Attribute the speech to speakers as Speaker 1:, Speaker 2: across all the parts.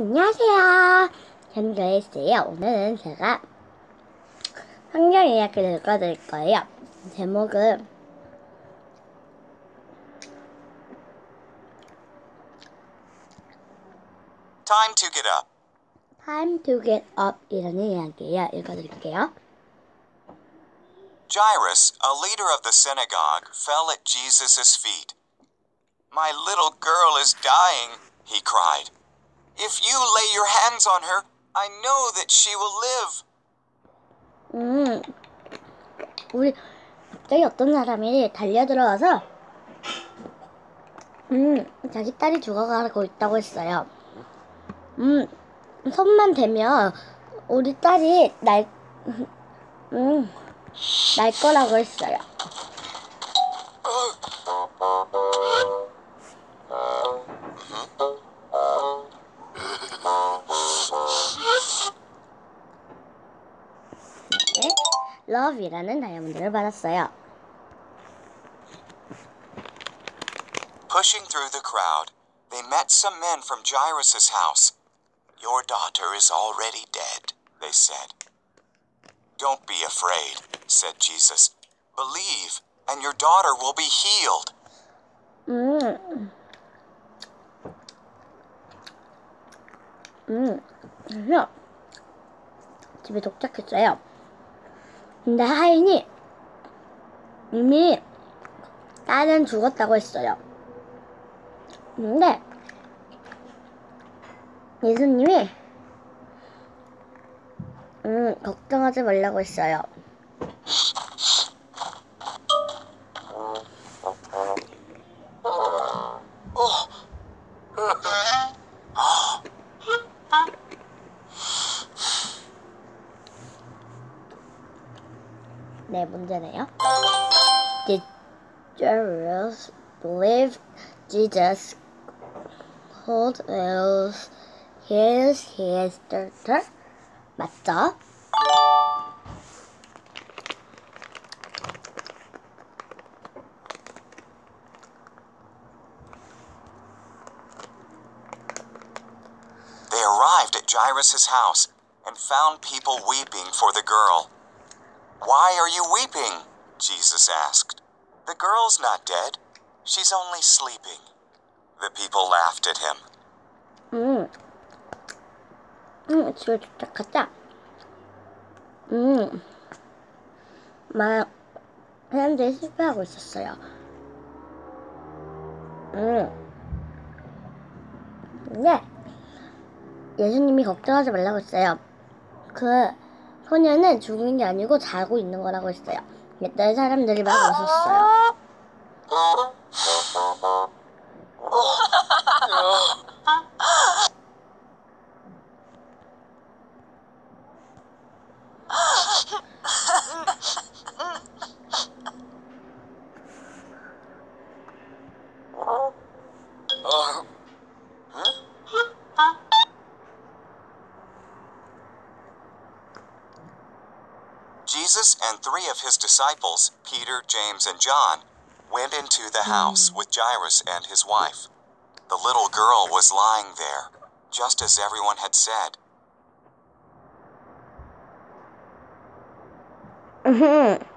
Speaker 1: 안녕하세요. 저는 그레이스예요. 오늘은 제가 성경 이야기를 읽어드릴 거예요. 제목은
Speaker 2: Time to get up.
Speaker 1: Time to get up 이라는 이야기예요. 읽어드릴게요.
Speaker 2: Jairus, a leader of the synagogue, fell at Jesus' feet. My little girl is dying, he cried. If you lay your hands on her, I know that she will live.
Speaker 1: 음, 우리 갑자기 어떤 사람이 달려들어와서 음, 자기 딸이 죽어가고 있다고 했어요. 음, 손만 대면 우리 딸이 날, 음, 날 거라고 했어요. 러브이라는 다이아몬드를 받았어요.
Speaker 2: Pushing through the crowd, they met some men from Jairus' house. Your daughter is already dead, they said. Don't be afraid, said Jesus. Believe, and your daughter will be healed.
Speaker 1: 음. 음. 그래서 집에 도착했어요. 근데 하인이 이미 딸은 죽었다고 했어요. 근데 예수님이 음, 걱정하지 말라고 했어요. 네, 문제네요. Did Jairus believe Jesus called else his his daughter? 맞죠?
Speaker 2: They arrived at Jairus' house and found people weeping for the girl. Why are you weeping? Jesus asked. The girl's not dead. She's only sleeping. The people laughed at him.
Speaker 1: 음. 음, 집에 도착하자. 음. 막, 사람들이 실패하고 있었어요. 음. 근데, 예수님이 걱정하지 말라고 했어요. 그, 소녀는 죽은 게 아니고 자고 있는 거라고 했어요. 그때 사람들이 막 웃었어요.
Speaker 2: and three of his disciples, Peter, James, and John, went into the house with Jairus and his wife. The little girl was lying there, just as everyone had said.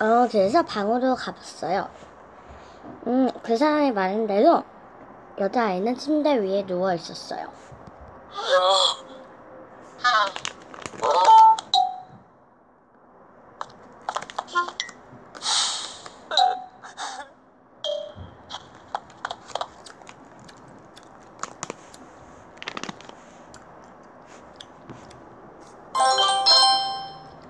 Speaker 1: 어, 그래서 방으로 가봤어요. 음, 그 사람이 말한 대로 여자아이는 침대 위에 누워 있었어요.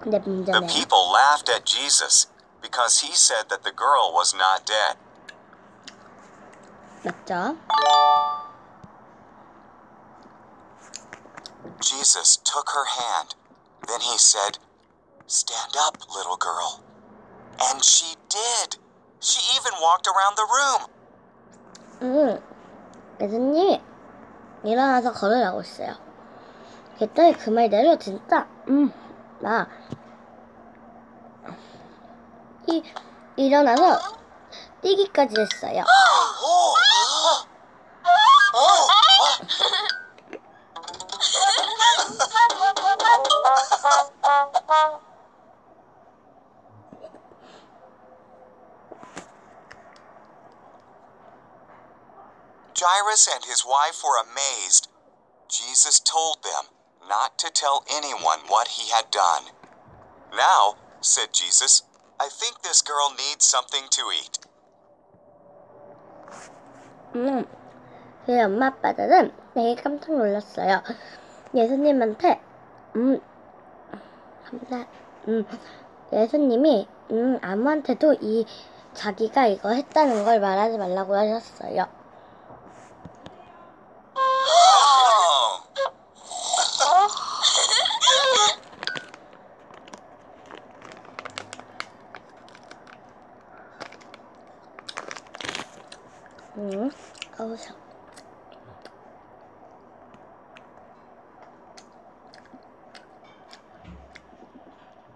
Speaker 2: The
Speaker 1: 문제는
Speaker 2: people laughed at Jesus because he said that the girl was not dead.
Speaker 1: 맞죠?
Speaker 2: Jesus took her hand. Then he said, Stand up, little girl. And she did. She even walked around the room.
Speaker 1: 응. 예수님이 일어나서 걸으라고 했어요. 그랬더니 그 말대로 진짜 음, 나 일어나서 뛰기까지 했어요.
Speaker 2: Jairus and his wife were amazed. Jesus told them not to tell anyone what he had done. Now, said Jesus, I think this girl needs something to eat.
Speaker 1: 음, 그 엄마 아빠들은 되게 깜짝 놀랐어요. 예수님한테, 음, 감사, 음, 예수님이, 음, 아무한테도 이, 자기가 이거 했다는 걸 말하지 말라고 하셨어요. 음, 어우, 참.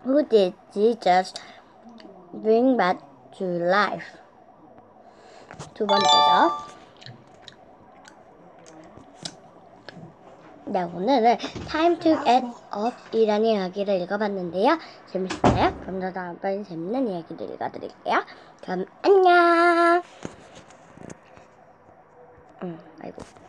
Speaker 1: Who did Jesus bring back to life? 두 번째죠. 네, 오늘은 Time to Get Up 이라는 이야기를 읽어봤는데요. 재밌었어요? 그럼 저 다음번에 재밌는 이야기를 읽어드릴게요. 그럼 안녕! 응, 아이고.